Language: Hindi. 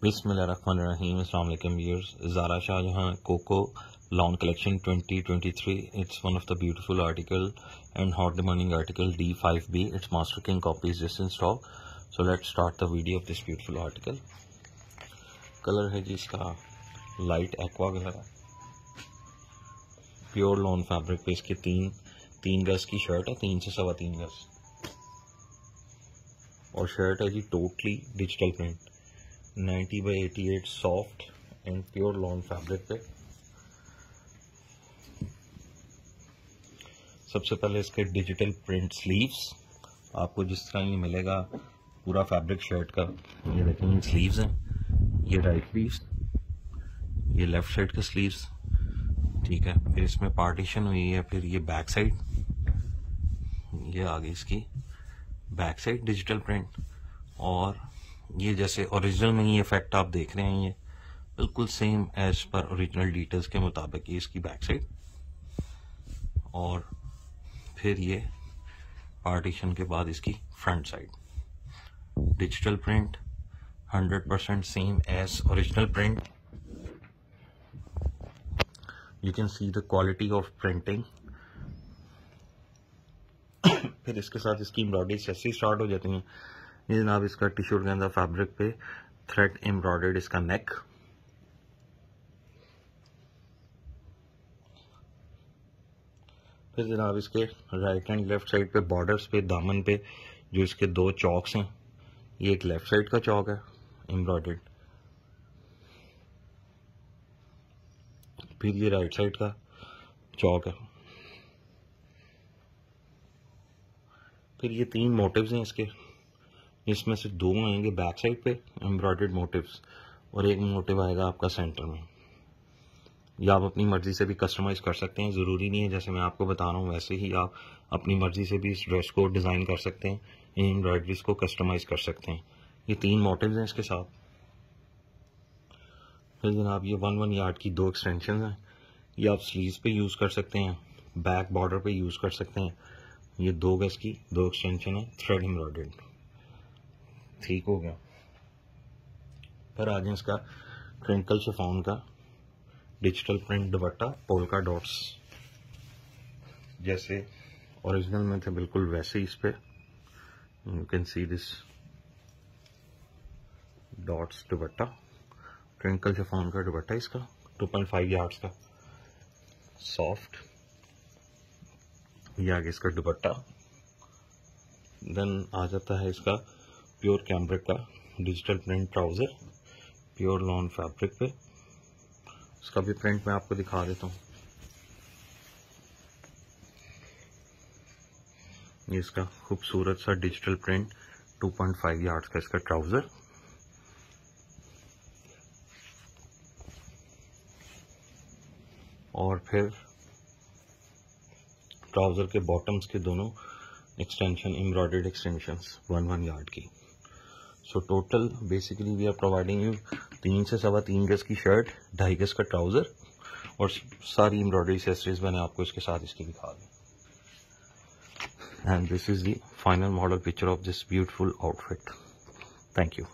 Assalamualaikum viewers. Zara Shah Jahan Coco Lawn Collection 2023. It's one of the beautiful article and hot demanding article D5B. Its Master King copy is just in stock. So let's start the video of this beautiful article. Colour है जी इसका लाइट एक्वा कलर है प्योर लॉन फैब्रिक पे इसके तीन तीन गज की शर्ट है तीन से सवा तीन गज और शर्ट है जी totally digital print 90 by 88 soft and pure lawn fabric पे। सबसे पहले इसके डिजिटल प्रिंट स्लीव्स। आपको जिस तरह ये मिलेगा, पूरा फैब्रिक शर्ट का। ये देखें स्लीव्स हैं, ये राइट स्लीव्स ये लेफ़्ट साइड के स्लीव्स। ठीक है, फिर इसमें पार्टीशन हुई है, फिर ये बैक साइड ये आगे इसकी। बैक साइड डिजिटल प्रिंट और ये जैसे ओरिजिनल में ही इफ़ेक्ट आप देख रहे हैं ये, बिल्कुल same as per original details के मुताबिक ये इसकी बैक साइड और फिर ये पार्टीशन के बाद इसकी front side digital print 100% percent same as original print you can see the quality of printing फिर इसके साथ इसकी एम्ब्रॉयडरी ऐसे स्टार्ट हो जाती हैं। ये जनाब इसका टिश्यू के अंदर फैब्रिक पे थ्रेड एम्ब्रॉयडर्ड इसका नेक फिर जनाब इसके राइट एंड लेफ़्ट साइड पे बॉर्डर्स पे, दामन पे, जो इसके दो चौक्स हैं, ये एक लेफ़्ट साइड का चौक है एम्ब्रॉयडर्ड फिर ये राइट साइड का चौक है। फिर ये तीन मोटिव्स हैं इसके। इसमें से दो आएँगे बैक साइड पे एम्ब्रॉयडर्ड मोटिव्स और एक मोटिव आएगा आपका सेंटर में। या आप अपनी मर्ज़ी से भी कस्टमाइज कर सकते हैं, ज़रूरी नहीं है, जैसे मैं आपको बता रहा हूँ, वैसे ही आप अपनी मर्ज़ी से भी इस ड्रेस को डिज़ाइन कर सकते हैं, इन एम्ब्रॉयडरीज को कस्टमाइज कर सकते हैं। ये तीन मोटिव्स हैं इसके साथ। फिर जनाब, ये वन वन यार्ड की दो एक्सटेंशन हैं। ये आप स्लीव पे यूज़ कर सकते हैं बैक बॉर्डर पे यूज़ कर सकते हैं। ये दो गज की दो एक्सटेंशन है थ्रेड एम्ब्रॉयडर्ड ठीक हो गया। फिर आ जाए इसका ट्विंकल शिफॉन का digital print dupatta polka dots जैसे ओरिजिनल में थे, बिल्कुल वैसे ही इस पे। You can see this dots dupatta twinkle chiffon का दुपट्टा इसका 2.5 यार्ड्स का। सॉफ्ट ये आगे इसका दुपट्टा। देन आ जाता है इसका प्योर कैमरे का, digital print trouser, pure lawn fabric पे। इसका भी प्रिंट मैं आपको दिखा देता हूँ। ये इसका खूबसूरत सा डिजिटल प्रिंट 2.5 यार्ड्स का इसका ट्राउज़र। और फिर ट्राउज़र के बॉटम्स के दोनों extension embroidered extensions one one yard की। So total basically we are providing you तीन से सवा तीन गज की शर्ट ढाई गज का ट्राउज़र और सारी एम्ब्रॉयडरी एक्सेसरीज मैंने आपको इसके साथ इसकी दिखा दी। And this is the final model picture of this beautiful outfit thank you